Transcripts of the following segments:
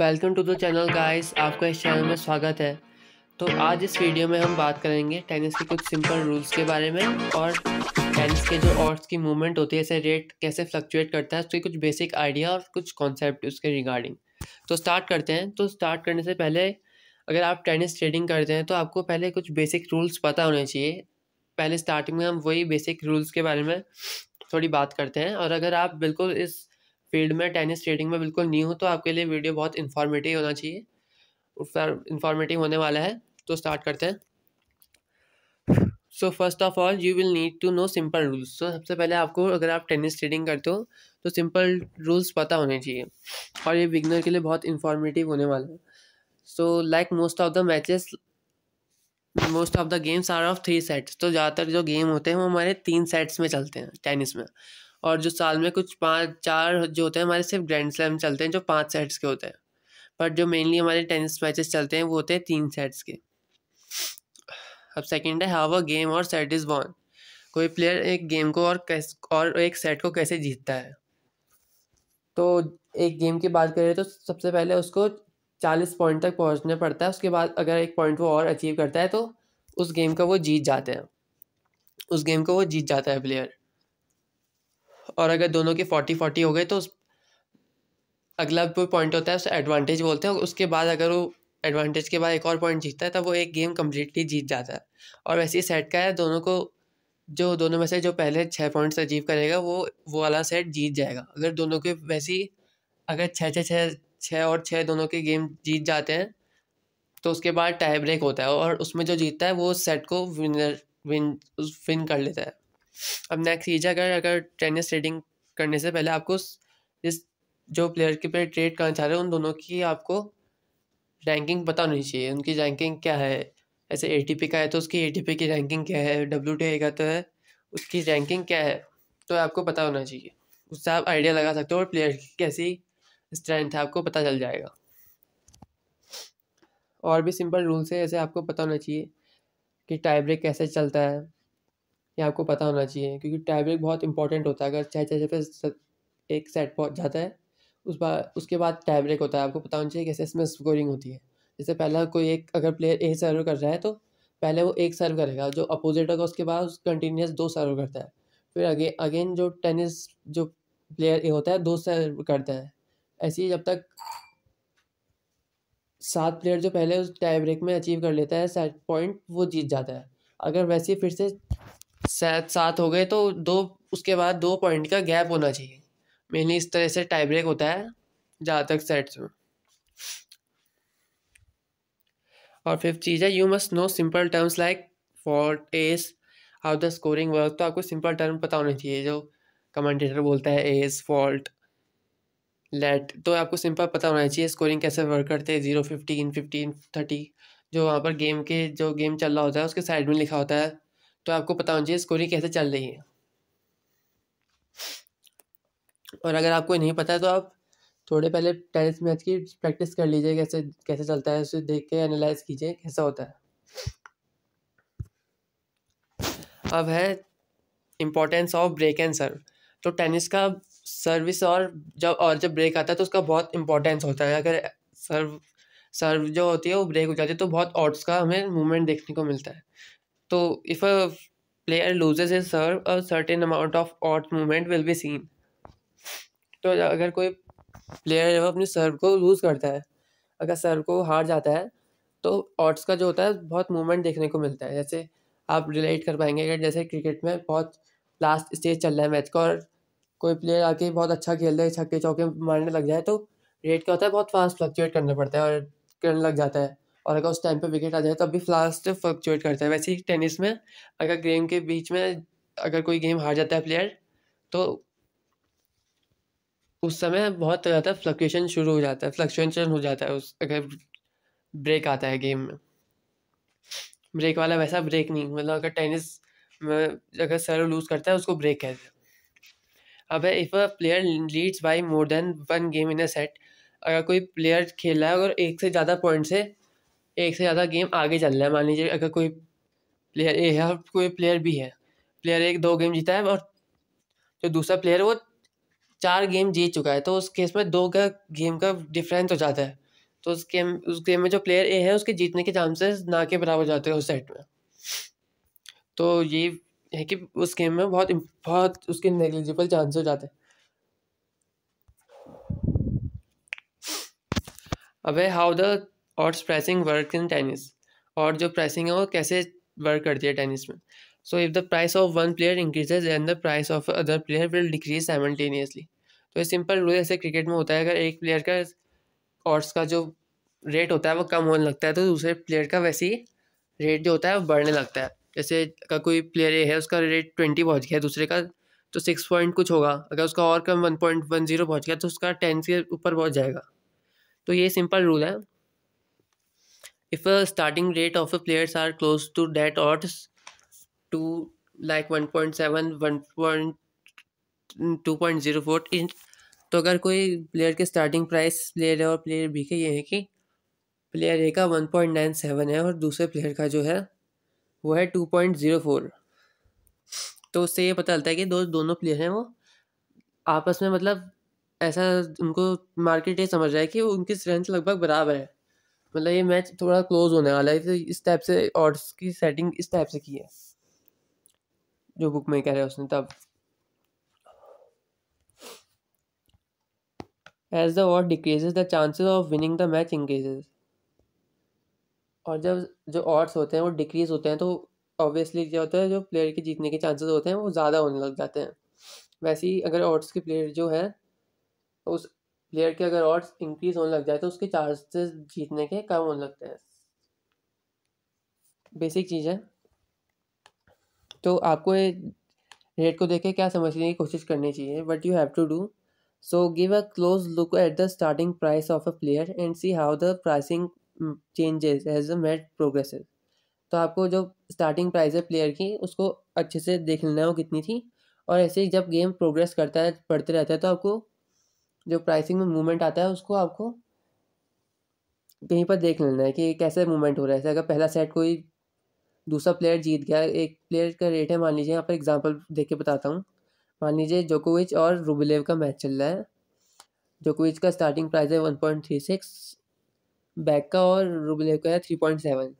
Welcome to the channel guys आपका इस channel में स्वागत है। तो आज इस वीडियो में हम बात करेंगे टेनिस के कुछ सिंपल रूल्स के बारे में और टेनिस के जो ऑर्ड्स की मूवमेंट होती है जैसे रेट कैसे फ्लक्चुएट करता है, उसके कुछ बेसिक आइडिया और कुछ कॉन्सेप्ट उसके रिगार्डिंग तो स्टार्ट करते हैं। तो स्टार्ट करने से पहले अगर आप टेनिस ट्रेडिंग करते हैं तो आपको पहले कुछ बेसिक रूल्स पता होने चाहिए। पहले स्टार्टिंग में हम वही बेसिक रूल्स के बारे में थोड़ी बात करते हैं। और अगर आप बिल्कुल इस फ़ील्ड में टेनिस ट्रेडिंग में बिल्कुल न्यू हो तो आपके लिए वीडियो बहुत इन्फॉर्मेटिव होना चाहिए। इन्फॉर्मेटिव होने वाला है तो स्टार्ट करते हैं। So first of all you will need to know simple rules तो सबसे पहले आपको अगर आप टेनिस ट्रेडिंग करते हो तो सिंपल रूल्स पता होने चाहिए, और ये बिगनर के लिए बहुत इन्फॉर्मेटिव होने वाला है। So like most of the matches most of the games are of three sets तो ज़्यादातर जो गेम होते हैं, वो हमारे तीन सेट्स में चलते हैं टेनिस में। और जो साल में कुछ पाँच, चार जो होते हैं, हमारे सिर्फ़ ग्रैंड स्लैम चलते हैं, जो पाँच सेट्स के होते हैं। बट जो मेनली हमारे टेनिस मैचेस चलते हैं, वो होते हैं तीन सेट्स के। अब सेकंड है how a game or set is won कोई प्लेयर एक गेम को और कैस, और एक सेट को कैसे जीतता है? तो एक गेम की बात करें तो सबसे पहले उसको चालीस पॉइंट तक पहुँचने पड़ता है, उसके बाद अगर एक पॉइंट वो और अचीव करता है तो उस गेम का वो जीत जाते हैं। उस गेम को वो जीत जाता है प्लेयर और अगर दोनों के फोर्टी फोर्टी हो गए तो उस अगला जो पॉइंट होता है, उसे एडवांटेज बोलते हैं। उसके बाद अगर वो एडवांटेज के बाद एक और पॉइंट जीतता है, तब वो एक गेम कम्प्लीटली जीत जाता है। और वैसे ही सेट का है, दोनों को जो, दोनों में से जो पहले छः पॉइंट्स अचीव करेगा, वो वो वाला सेट जीत जाएगा। अगर दोनों के वैसे ही, अगर छः छः छः छः और छः दोनों के गेम जीत जाते हैं तो उसके बाद टाई ब्रेक होता है। और उसमें जो जीतता है, वो सेट को विनर विन विन कर लेता है। अब नेक्स्ट चीज़ अगर अगर टेनिस ट्रेडिंग करने से पहले आपको जिस जो प्लेयर के पे ट्रेड करना चाह रहे हैं, उन दोनों की आपको रैंकिंग पता होनी चाहिए। उनकी रैंकिंग क्या है? ऐसे एटीपी का है तो उसकी एटीपी की रैंकिंग क्या है? डब्ल्यू का तो है, उसकी रैंकिंग क्या है? तो आपको पता होना चाहिए। उससे आप आइडिया लगा सकते हो और प्लेयर की कैसी स्ट्रेंथ है आपको पता चल जाएगा। और भी सिंपल रूल्स है जैसे आपको पता होना चाहिए कि टाई ब्रेक कैसे चलता है। ये आपको पता होना चाहिए, क्योंकि टाई ब्रेक बहुत इंपॉर्टेंट होता है। अगर चाहे चाहे पे एक सेट पहुँच जाता है, उस बार उसके बाद टाई ब्रेक होता है। आपको पता होना चाहिए कैसे इसमें स्कोरिंग होती है। जैसे पहला कोई एक, अगर प्लेयर ए सर्व कर रहा है तो पहले वो एक सर्व करेगा, जो अपोजिट होगा, उसके बाद कंटिन्यूस दो सर्व करता है। फिर अगे अगेन जो टेनिस जो प्लेयर ए होता है, दो सर्व करता है। ऐसे ही जब तक सात प्लेयर जो पहले उस टाई ब्रेक में अचीव कर लेता है सेट पॉइंट वो जीत जाता है। अगर वैसे फिर से सात सात हो गए तो दो, उसके बाद दो पॉइंट का गैप होना चाहिए। मेनली इस तरह से टाई ब्रेक होता है, जहाँ तक सेट्स में। और फिफ्थ चीज़ है you must know simple terms like faults how the scoring work तो आपको सिंपल टर्म पता होना चाहिए, जो कमेंटेटर बोलता है एस फॉल्ट लेट तो आपको सिंपल पता होना चाहिए स्कोरिंग कैसे वर्क करते हैं ज़ीरो फिफ्टीन फिफ्टीन थर्टी जो वहाँ पर गेम के, जो गेम चल रहा होता है, उसके साइड में लिखा होता है तो आपको पता होना चाहिए स्कोरिंग कैसे चल रही है। और अगर आपको नहीं पता है तो आप थोड़े पहले टेनिस मैच की प्रैक्टिस कर लीजिए कैसे कैसे चलता है, उसे देख के एनालाइज कीजिए कैसा होता है। अब है importance of break and serve तो टेनिस का सर्विस और जब और जब ब्रेक आता है तो उसका बहुत इंपॉर्टेंस होता है। अगर सर्व सर्व जो होती है वो ब्रेक हो जाती है तो बहुत ऑट्स का हमें मूवमेंट देखने को मिलता है। तो if a player loses his serve a certain amount of odd movement will be seen तो अगर कोई प्लेयर अपनी सर्व को लूज़ करता है, अगर सर्व को हार जाता है तो ऑट्स का जो होता है, बहुत मूवमेंट देखने को मिलता है। जैसे आप रिलेट कर पाएँगे अगर जैसे क्रिकेट में बहुत लास्ट स्टेज चल रहा है मैच का और कोई प्लेयर आके बहुत अच्छा खेल रहा है छक्के चौके मारने लग जाए तो रेट क्या होता है, बहुत फास्ट फ्लक्चुएट करना पड़ता है और करने लग जाता है। और अगर उस टाइम पे विकेट आ जाए तो अभी फ्लास्ट फ्लक्चुएट करता है। वैसे ही टेनिस में अगर गेम के बीच में अगर कोई गेम हार जाता है प्लेयर तो उस समय बहुत ज़्यादा फ्लक्चुएशन शुरू हो जाता है फ्लक्चुएशन हो जाता है उस, अगर ब्रेक आता है गेम में। ब्रेक वाला वैसा ब्रेक नहीं मतलब अगर टेनिस में अगर सर लूज़ करता है, उसको ब्रेक कहते हैं। अब if a player leads by more than one game in a set अगर कोई प्लेयर खेल रहा है, अगर एक से ज़्यादा पॉइंट से एक से ज़्यादा गेम आगे चल रहा है। मान लीजिए अगर कोई प्लेयर ए है और कोई प्लेयर बी है। प्लेयर एक दो गेम जीता है और जो दूसरा प्लेयर वो चार गेम जीत चुका है। तो उस केस में दो का गेम का डिफरेंस हो जाता है। तो उस गेम उस गेम में जो प्लेयर ए है, उसके जीतने के चांसेस ना के बराबर जाते हैं उस सेट में। तो ये है कि उस गेम में बहुत बहुत उसके नेग्लिजिबल चांस हो जाते हैं। अब how the odds pricing work in tennis और जो प्रेसिंग है, वो कैसे वर्क करती है टेनिस में? So if the price of one player increases and the price of other player will decrease simultaneously तो ये सिंपल रूल ऐसे क्रिकेट में होता है, अगर एक प्लेयर का ऑर्ड्स का जो रेट होता है, वो कम होने लगता है तो दूसरे प्लेयर का वैसे ही रेट जो होता है, वो बढ़ने लगता है। जैसे अगर कोई प्लेयर ए है, उसका रेट ट्वेंटी पहुँच गया, दूसरे का तो सिक्स पॉइंट कुछ होगा। अगर उसका और कम वन पॉइंट वन ज़ीरो पहुँच गया तो उसका टेन के ऊपर पहुँच जाएगा। तो ये सिंपल रूल है। Are close to that odds to like one point seven one point two point zero four inch तो अगर कोई प्लेयर के स्टार्टिंग प्राइस प्लेयर है और प्लेयर बी के ये है कि प्लेयर ए का वन पॉइंट नाइन सेवन है और दूसरे प्लेयर का जो है, वो है टू पॉइंट ज़ीरो फोर तो उससे ये पता चलता है कि दो, दोनों प्लेयर हैं वो। आपस में मतलब ऐसा उनको मार्केट ये समझ रहा है कि उनकी स्ट्रेंथ लगभग बराबर है। मतलब ये मैच थोड़ा क्लोज होने वाला है तो इस टाइप से ऑर्ड्स की सेटिंग इस टाइप से की है, जो बुक में कह रहे हैं उसने तब। As the odd decreases the chances of winning the match increases और जब, जो ऑड्स होते हैं वो डिक्रीज होते हैं तो ऑब्वियसली क्या होता है, जो प्लेयर के जीतने के चांसेस होते हैं, वो ज़्यादा होने लग जाते हैं। वैसे ही अगर ऑड्स के प्लेयर जो है, उस प्लेयर के अगर ऑड्स इंक्रीज होने लग जाए तो उसके चांसेस जीतने के कम होने लगते हैं। बेसिक चीज़ है। तो आपको ये रेट को देख के क्या समझने की कोशिश करनी चाहिए but you have to do so give a close look at the starting price of a player and see how the pricing changes as a match progressive तो आपको जो स्टार्टिंग प्राइस है प्लेयर की, उसको अच्छे से देख लेना है कितनी थी। और ऐसे ही जब गेम प्रोग्रेस करता है, बढ़ते रहता है तो आपको जो प्राइसिंग में मूवमेंट आता है उसको आपको कहीं पर देख लेना है कि कैसे मूवमेंट हो रहा है। जैसे अगर पहला सेट कोई दूसरा प्लेयर जीत गया, एक प्लेयर का रेट है, मान लीजिए यहाँ पर एग्जांपल देख के बताता हूँ। मान लीजिए जोकोविच और रूबलेव का मैच चल रहा है। जोकोविच का स्टार्टिंग प्राइस है one point three six back का और रूबलेव का है थ्री पॉइंट सेवन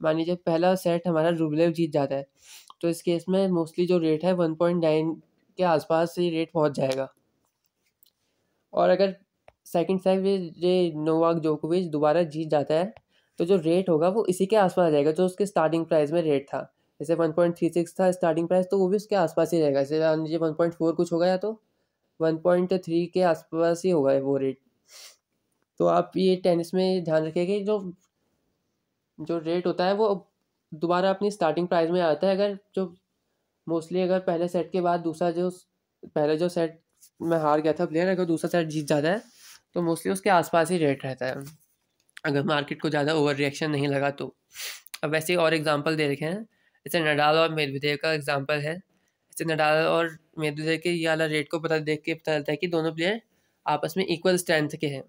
मान लीजिए पहला सेट हमारा रूबलेव जीत जाता है तो इस केस में मोस्टली जो रेट है वन पॉइंट नाइन के आसपास से रेट पहुँच जाएगा। और अगर सेकंड सेट ये नोवाक जोकोविच दोबारा जीत जाता है तो जो रेट होगा वो इसी के आसपास आ जाएगा, जो उसके स्टार्टिंग प्राइस में रेट था। जैसे वन पॉइंट थ्री सिक्स था स्टार्टिंग प्राइस तो वो भी उसके आसपास ही रहेगा। जैसे लीजिए वन पॉइंट फोर कुछ होगा या तो वन पॉइंट थ्री के आसपास ही होगा वो रेट तो आप ये टेनिस में ध्यान रखिए कि जो जो रेट होता है वो दोबारा अपनी स्टार्टिंग प्राइस में आता है। अगर जो मोस्टली अगर पहले सेट के बाद दूसरा जो, पहले जो सेट में हार गया था प्लेयर अगर दूसरा सेट जीत जाता है तो मोस्टली उसके आसपास ही रेट रहता है। अगर मार्केट को ज़्यादा ओवर रिएक्शन नहीं लगा तो। अब वैसे और एग्जांपल दे रखे हैं। जैसे नडाल और मेदवेदेव का एग्जांपल है। जैसे नडाल और मेदवेदेव के ये वाला रेट को पता देख के पता चलता है कि दोनों प्लेयर आपस में इक्वल स्ट्रेंथ के हैं।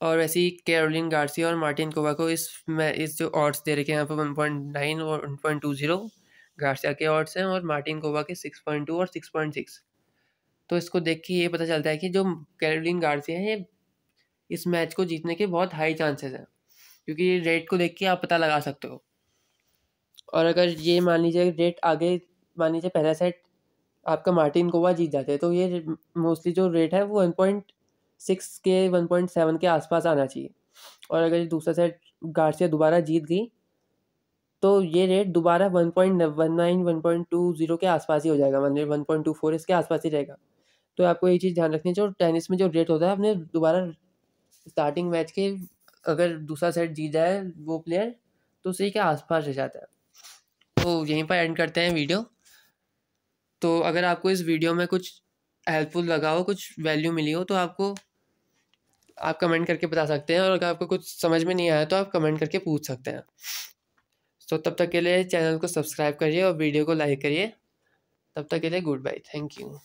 और वैसे ही कैरोलिन गार्सिया और मार्टिन कोवा को इस में, इस जो ऑर्ड्स दे रखे हैं, यहाँ पर वन पॉइंट नाइन और one point two zero Garcia के ऑर्ड्स हैं और मार्टिन कोवा के सिक्स पॉइंट टू और सिक्स पॉइंट सिक्स तो इसको देख के ये पता चलता है कि जो कैरोलिन गार्सिया है, इस मैच को जीतने के बहुत हाई चांसेस हैं। क्योंकि रेट को देख के आप पता लगा सकते हो। और अगर ये मान लीजिए रेट आगे, मान लीजिए पहला सेट आपका मार्टिन कोवा जीत जाते हैं तो ये मोस्टली जो रेट है वो वन पॉइंट सिक्स के वन पॉइंट सेवन के आसपास आना चाहिए। और अगर ये दूसरा सेट गार्सिया दोबारा जीत गई तो ये रेट दोबारा one point one nine one point two zero के आसपास ही हो जाएगा। मतलब वन पॉइंट टू फोर इसके आसपास ही रहेगा। तो आपको ये चीज़ ध्यान रखनी चाहिए जो टेनिस में जो रेट होता है, आपने दोबारा स्टार्टिंग मैच के अगर दूसरा सेट जीत जाए वो प्लेयर तो उसी के आसपास रह जाता है? तो यहीं पर एंड करते हैं वीडियो तो अगर आपको इस वीडियो में कुछ हेल्पफुल लगा हो, कुछ वैल्यू मिली हो तो आपको, आप कमेंट करके बता सकते हैं और अगर आपको कुछ समझ में नहीं आया तो आप कमेंट करके पूछ सकते हैं। तो तब तक के लिए चैनल को सब्सक्राइब करिए और वीडियो को लाइक करिए। तब तक के लिए गुड बाय थैंक यू